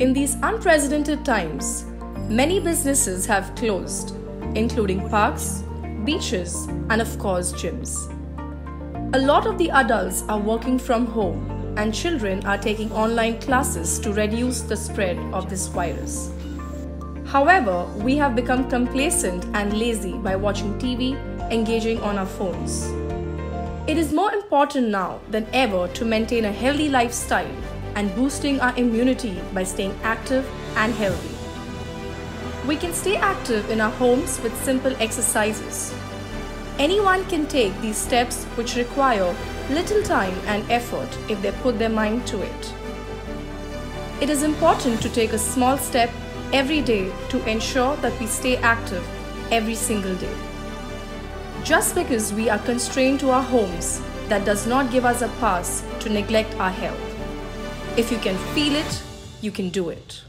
In these unprecedented times, many businesses have closed, including parks, beaches, and of course, gyms. A lot of the adults are working from home, and children are taking online classes to reduce the spread of this virus. However, we have become complacent and lazy by watching TV, engaging on our phones. It is more important now than ever to maintain a healthy lifestyle and boosting our immunity by staying active and healthy. We can stay active in our homes with simple exercises. Anyone can take these steps which require little time and effort if they put their mind to it. It is important to take a small step every day to ensure that we stay active every single day. Just because we are constrained to our homes, that does not give us a pass to neglect our health. If you can feel it, you can do it.